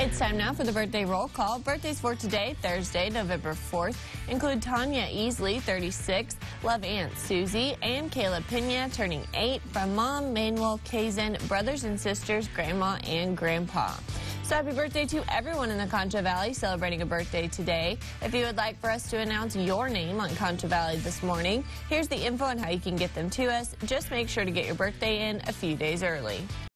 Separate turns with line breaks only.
It's time now for the birthday roll call. Birthdays for today, Thursday, November 4th, include Tanya Easley, 36, love Aunt Susie, and Kayla Pena, turning 8, from Mom, Manuel, Kazen, brothers and sisters, Grandma, and Grandpa. So happy birthday to everyone in the Concho Valley celebrating a birthday today. If you would like for us to announce your name on Concho Valley this morning, here's the info on how you can get them to us. Just make sure to get your birthday in a few days early.